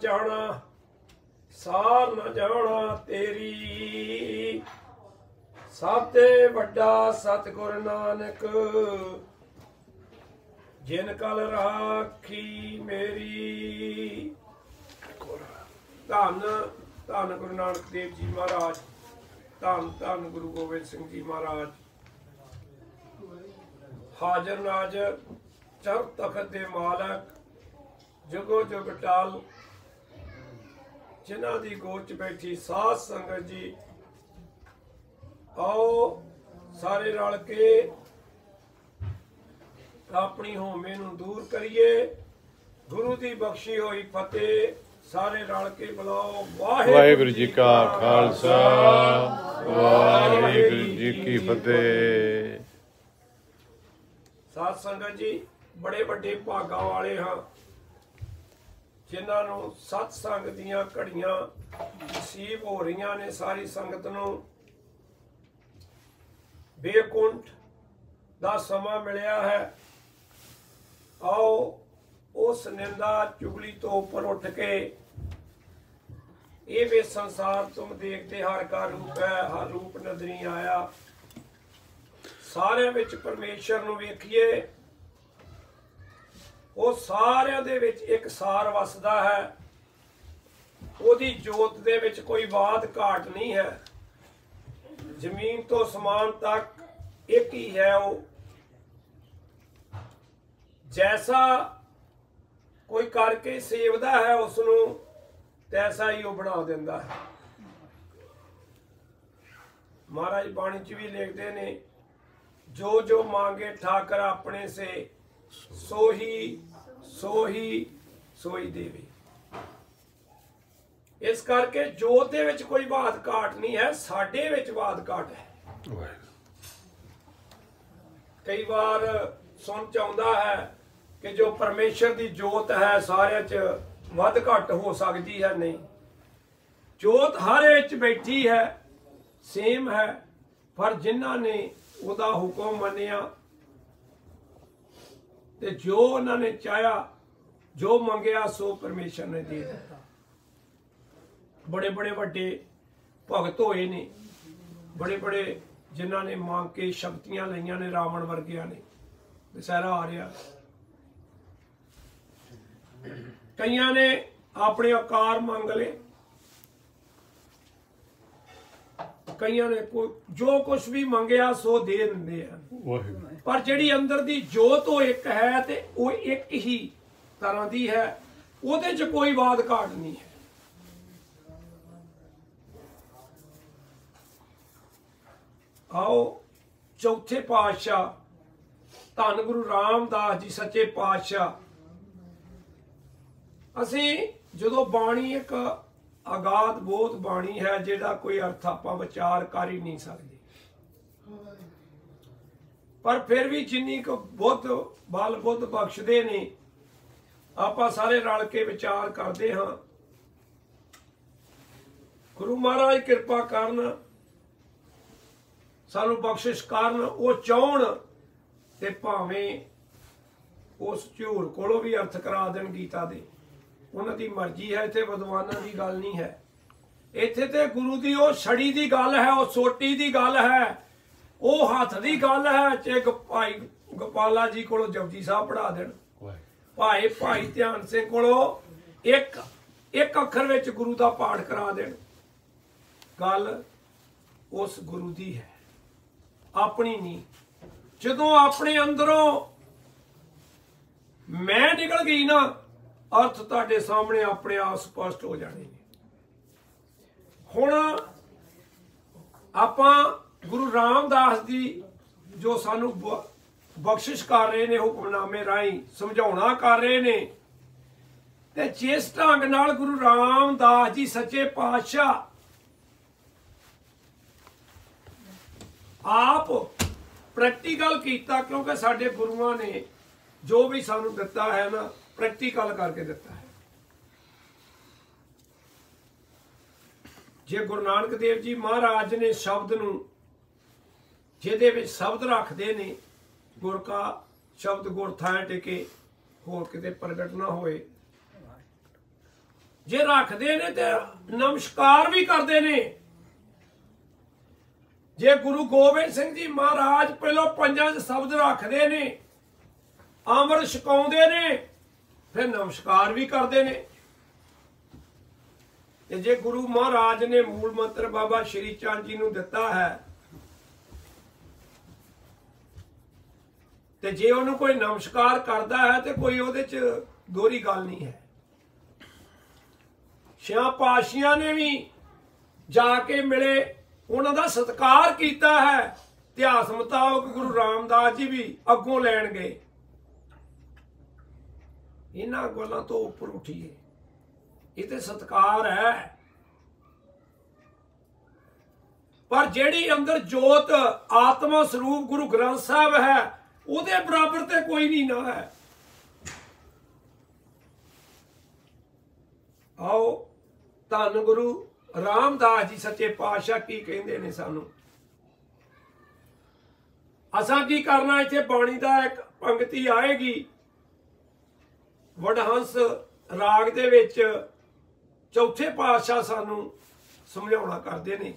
ਜਾਣਾ, ਸਾਰ ਨਾ ਜਾਣਾ ਤੇਰੀ। ਸਾਤੇ ਵੱਡਾ ਸਤਿਗੁਰ ਨਾਨਕ, ਜਿਨ ਕਲ ਰਾਖੀ ਮੇਰੀ। ਧੰਨ ਧੰਨ ਗੁਰੂ ਨਾਨਕ ਦੇਵ ਜੀ ਮਹਾਰਾਜ, ਧੰਨ ਧੰਨ ਗੁਰੂ ਗੋਬਿੰਦ ਸਿੰਘ ਜੀ ਮਹਾਰਾਜ। ਹਾਜ਼ਰ ਨਾਜ਼ਰ ਚਰ ਤਖਤ ਦੇ ਮਾਲਕ ਜਗੋ ਜੁਗ ਟਾਲ ਜਿਨ੍ਹਾਂ ਦੀ ਗੋਦ ਚ ਬੈਠੀ ਸਾਧ ਸੰਗਤ ਜੀ ਆਓ ਸਾਰੇ ਰਲ ਕੇ ਆਪਣੀ ਹੋਮੇ ਨੂੰ ਦੂਰ ਕਰੀਏ। ਗੁਰੂ ਦੀ ਬਖਸ਼ੀ ਹੋਈ ਫਤਿਹ। ਸਾਰੇ ਰਲ ਕੇ ਬੁਲਾਓ। ਵਾਹਿਗੁਰੂ ਜੀ ਕਾ ਖਾਲਸਾ। ਵਾਹਿਗੁਰੂ ਜੀ ਕੀ ਫਤਿਹ। ਸਾਧ ਸੰਗਤ ਜੀ ਬੜੇ ਵੱਡੇ ਭਾਗਾਂ ਵਾਲੇ ਹਾਂ। ਜਿਨ੍ਹਾਂ ਨੂੰ ਸਤ ਸੰਗ ਦੀਆਂ ਘੜੀਆਂ ਨਸੀਬ ਹੋ ਰਹੀਆਂ ਨੇ, ਸਾਰੀ ਸੰਗਤ ਨੂੰ ਬੇਕੁੰਠ ਦਾ ਸਮਾਂ ਮਿਲਿਆ ਹੈ। ਆਓ ਉਸ ਨਿੰਦਾ ਚੁਗਲੀ ਤੋਂ ਉੱਪਰ ਉੱਠ ਕੇ ਇਹ ਵੇ ਸੰਸਾਰ ਤੁਮ ਦੇਖਦੇ ਹਰ ਕਾ ਰੂਪ ਹੈ, ਹਰ ਰੂਪ ਨਦਰੀ ਆਇਆ। ਸਾਰਿਆਂ ਵਿੱਚ ਪਰਮੇਸ਼ਰ ਨੂੰ ਵੇਖੀਏ। ਉਹ ਸਾਰਿਆਂ ਦੇ ਵਿੱਚ ਇੱਕ ਸਾਰ ਵਸਦਾ ਹੈ। ਉਹਦੀ ਜੋਤ ਦੇ ਵਿੱਚ ਕੋਈ ਬਾਦ ਘਾਟ ਨਹੀਂ ਹੈ। ਜ਼ਮੀਨ ਤੋਂ ਸਮਾਨ ਤੱਕ ਇੱਕ ਹੀ ਹੈ ਉਹ। ਜੈਸਾ ਕੋਈ ਕਰਕੇ ਸੇਵਦਾ ਹੈ ਉਸ ਨੂੰ ਤੈਸਾ ਹੀ ਉਹ ਬਣਾ ਦਿੰਦਾ ਹੈ। ਮਹਾਰਾਜ ਬਾਣੀ ਚ ਵੀ ਲਿਖਦੇ ਨੇ ਜੋ ਜੋ ਮੰਗੇ ਠਾਕਰ ਆਪਣੇ ਸੇ ਸੋਹੀ ਸੋਹੀ ਸੋਈ ਦੇਵੇ। ਇਸ ਕਰਕੇ ਜੋਤ ਦੇ ਵਿੱਚ ਕੋਈ ਬਾਤ ਘਾਟ ਨਹੀਂ ਹੈ ਸਾਡੇ ਵਿੱਚ ਬਾਤ ਘਾਟ ਹੈ। ਕਈ ਵਾਰ ਸੁਣ ਚ ਆਉਂਦਾ ਹੈ ਕਿ ਜੋ ਪਰਮੇਸ਼ਰ ਦੀ ਜੋਤ ਹੈ ਸਾਰਿਆਂ 'ਚ ਵੱਧ ਘੱਟ ਹੋ ਸਕਦੀ ਹੈ ਨਹੀਂ। ਜੋਤ ਹਰ ਵਿੱਚ ਬੈਠੀ ਹੈ ਸੇਮ ਹੈ ਪਰ ਜਿਨ੍ਹਾਂ ਨੇ ਉਹਦਾ ਹੁਕਮ ਮੰਨਿਆ ਤੇ ਜੋ ਉਹਨਾਂ ਨੇ ਚਾਹਿਆ, ਜੋ ਮੰਗਿਆ, ਸੋ ਪਰਮੇਸ਼ਰ ਨੇ ਦੇ ਦਿੱਤਾ। ਬੜੇ ਬੜੇ ਵੱਡੇ ਭਗਤ ਹੋਏ ਨੇ। ਬੜੇ ਬੜੇ ਜਿਨ੍ਹਾਂ ਨੇ ਮੰਗ ਕੇ ਸ਼ਕਤੀਆਂ ਲਈਆਂ ਨੇ ਰਾਵਣ ਵਰਗਿਆਂ ਨੇ। ਦਸਹਿਰਾ ਆ ਰਿਹਾ। ਕਈਆਂ ਨੇ ਆਪਣੇ ਆਕਾਰ ਮੰਗ ਲਏ। ਕਈਆਂ ਨੇ ਕੋਈ ਜੋ ਕੁਝ ਵੀ ਮੰਗਿਆ ਸੋ ਦੇ ਦਿੰਦੇ ਆ ਵਾਹਿਗੁਰੂ। ਪਰ ਜਿਹੜੀ ਅੰਦਰ ਦੀ ਜੋਤ ਉਹ ਇੱਕ ਹੈ ਤੇ ਉਹ ਇੱਕ ਹੀ ਤਰ੍ਹਾਂ ਦੀ ਹੈ ਉਹਦੇ 'ਚ ਕੋਈ ਬਾਦ ਘਾਟ ਨਹੀਂ ਹੈ। ਆਓ ਚੌਥੇ ਪਾਤਸ਼ਾਹ ਧੰਨ ਗੁਰੂ ਰਾਮਦਾਸ ਜੀ ਸੱਚੇ ਪਾਤਸ਼ਾਹ। ਅਸੀਂ ਜਦੋਂ ਬਾਣੀ ਇੱਕ ਅਗਾਧ ਬੋਧ ਬਾਣੀ ਹੈ, ਜਿਹੜਾ ਕੋਈ ਅਰਥ ਆਪਾਂ ਵਿਚਾਰ ਕਰ ਹੀ ਨਹੀਂ ਸਕਦੇ। ਪਰ ਫਿਰ ਵੀ ਜਿੰਨੀ ਕੁ ਬੁੱਧ ਬਲ ਬੁੱਧ ਬਖਸ਼ਦੇ ਨੇ, ਆਪਾਂ ਸਾਰੇ ਰਲ ਕੇ ਵਿਚਾਰ ਕਰਦੇ ਹਾਂ। ਗੁਰੂ ਮਹਾਰਾਜ ਕਿਰਪਾ ਕਰਨ ਸਾਨੂੰ ਬਖਸ਼ਿਸ਼ ਕਰਨ ਉਹ ਚਾਹਣ ਤੇ ਭਾਵੇਂ ਉਸ ਝੂਰ ਕੋਲੋਂ ਵੀ ਅਰਥ ਕਰਾ ਦੇਣ ਗੀਤਾ ਦੇ। ਉਹਨਾਂ ਦੀ ਮਰਜ਼ੀ ਹੈ, ਇੱਥੇ ਵਿਦਵਾਨਾਂ ਦੀ ਗੱਲ ਨਹੀਂ ਹੈ। ਇੱਥੇ ਤੇ ਗੁਰੂ ਦੀ ਉਹ ਛੜੀ ਦੀ ਗੱਲ ਹੈ, ਉਹ ਸੋਟੀ ਦੀ ਗੱਲ ਹੈ, ਉਹ ਹੱਥ ਦੀ ਗੱਲ ਹੈ ਚੇ ਭਾਈ ਗੋਪਾਲਾ ਜੀ ਕੋਲੋਂ ਜਪਜੀ ਸਾਹਿਬ ਪੜਾ ਦੇਣ। ਭਾਈ ਭਾਈ ਧਿਆਨ ਸਿੰਘ ਕੋਲੋਂ ਇੱਕ ਇੱਕ ਅੱਖਰ ਵਿੱਚ ਗੁਰੂ ਦਾ ਪਾਠ ਕਰਾ ਦੇਣ। ਗੱਲ ਉਸ ਗੁਰੂ ਦੀ ਹੈ, ਆਪਣੀ ਨਹੀਂ। ਜਦੋਂ ਆਪਣੇ ਅੰਦਰੋਂ ਮੈਂ ਨਿਕਲ ਗਈ ਨਾ ਅਰਥ ਤੁਹਾਡੇ ਸਾਹਮਣੇ ਆਪਣੇ ਆਪ ਸਪਸ਼ਟ ਹੋ ਜਾਣੇ ਨੇ। ਹੁਣ ਆਪਾਂ ਗੁਰੂ ਰਾਮਦਾਸ ਦੀ ਜੋ ਸਾਨੂੰ ਬ- ਬਖਸ਼ਿਸ਼ ਕਰ ਰਹੇ ਨੇ, ਹੁਕਮਨਾਮੇ ਰਾਹੀਂ ਸਮਝਾਉਣਾ ਕਰ ਰਹੇ ਨੇ, ਤੇ ਜਿਸ ਢੰਗ ਨਾਲ ਗੁਰੂ ਰਾਮਦਾਸ ਜੀ ਸੱਚੇ ਪਾਤਸ਼ਾਹ ਆਪ ਪ੍ਰੈਕਟੀਕਲ ਕੀਤਾ, ਕਿਉਂਕਿ ਸਾਡੇ ਗੁਰੂਆਂ ਨੇ ਜੋ ਵੀ ਸਾਨੂੰ ਦਿੱਤਾ ਹੈ ਨਾ ਪ੍ਰੈਕਟੀਕਲ ਕਰਕੇ ਦਿੱਤਾ ਹੈ। ਜੇ ਗੁਰੂ ਨਾਨਕ ਦੇਵ ਜੀ ਮਹਾਰਾਜ ਨੇ ਸ਼ਬਦ ਨੂੰ, ਜਿਹਦੇ ਵਿੱਚ ਸ਼ਬਦ ਰੱਖਦੇ ਨੇ ਗੁਰ ਕਾ ਸ਼ਬਦ ਗੁਰ ਥਾਂ ਟਿਕੇ, ਹੋਰ ਕਿਤੇ ਪ੍ਰਗਟ ਨਾ ਹੋਏ। ਜੇ ਰੱਖਦੇ ਨੇ ਤੇ ਨਮਸਕਾਰ ਵੀ ਕਰਦੇ ਨੇ। ਜੇ ਗੁਰੂ ਗੋਬਿੰਦ ਸਿੰਘ ਜੀ ਮਹਾਰਾਜ ਪਹਿਲਾਂ ਪੰਜਾਂ 'ਚ ਸ਼ਬਦ ਰੱਖਦੇ ਨੇ ਅੰਮ੍ਰਿਤ ਛਕਾਉਂਦੇ ਨੇ ਫਿਰ ਨਮਸਕਾਰ ਵੀ ਕਰਦੇ ਨੇ। ਤੇ ਜੇ ਗੁਰੂ ਮਹਾਰਾਜ ਨੇ ਮੂਲ ਮੰਤਰ ਬਾਬਾ ਸ਼੍ਰੀ ਚੰਦ ਜੀ ਨੂੰ ਦਿੱਤਾ ਹੈ, ਤੇ ਜੇ ਉਹਨੂੰ ਕੋਈ ਨਮਸਕਾਰ ਕਰਦਾ ਹੈ, ਤੇ ਕੋਈ ਉਹਦੇ 'ਚ ਦੋਹਰੀ ਗੱਲ ਨਹੀਂ ਹੈ। ਛਿਆ ਪਾਸ਼ੀਆਂ ਨੇ ਵੀ ਜਾ ਕੇ ਮਿਲੇ, ਉਹਨਾਂ ਦਾ ਸਤਿਕਾਰ ਕੀਤਾ ਹੈ। ਇਤਿਹਾਸ ਮੁਤਾਬਕ ਗੁਰੂ ਰਾਮਦਾਸ ਜੀ ਵੀ ਅੱਗੋਂ ਲੈਣ ਗਏ। ਇਹਨਾਂ ਗੱਲਾਂ ਤੋਂ ਉੱਪਰ ਉੱਠੀਏ। ਇਹ ਤੇ ਸਤਿਕਾਰ ਹੈ। ਪਰ ਜਿਹੜੀ ਅੰਦਰ ਜੋਤ ਆਤਮਾ ਸਰੂਪ ਗੁਰੂ ਗ੍ਰੰਥ ਸਾਹਿਬ ਹੈ, ਉਹਦੇ ਬਰਾਬਰ ਤੇ ਕੋਈ ਨਹੀਂ ਨਾ ਹੈ। ਆਓ, ਧੰਨ ਗੁਰੂ ਰਾਮਦਾਸ ਜੀ ਸੱਚੇ ਪਾਤਸ਼ਾਹ ਕੀ ਕਹਿੰਦੇ ਨੇ ਸਾਨੂੰ? ਅਸਾਂ ਕੀ ਕਰਨਾ? ਇੱਥੇ ਬਾਣੀ ਦਾ ਇੱਕ ਪੰਕਤੀ ਆਏਗੀ। ਵਡਹੰਸ ਰਾਗ ਦੇ ਵਿੱਚ ਚੌਥੇ ਪਾਤਸ਼ਾਹ ਸਾਨੂੰ ਸਮਝਾਉਣਾ ਕਰਦੇ ਨੇ।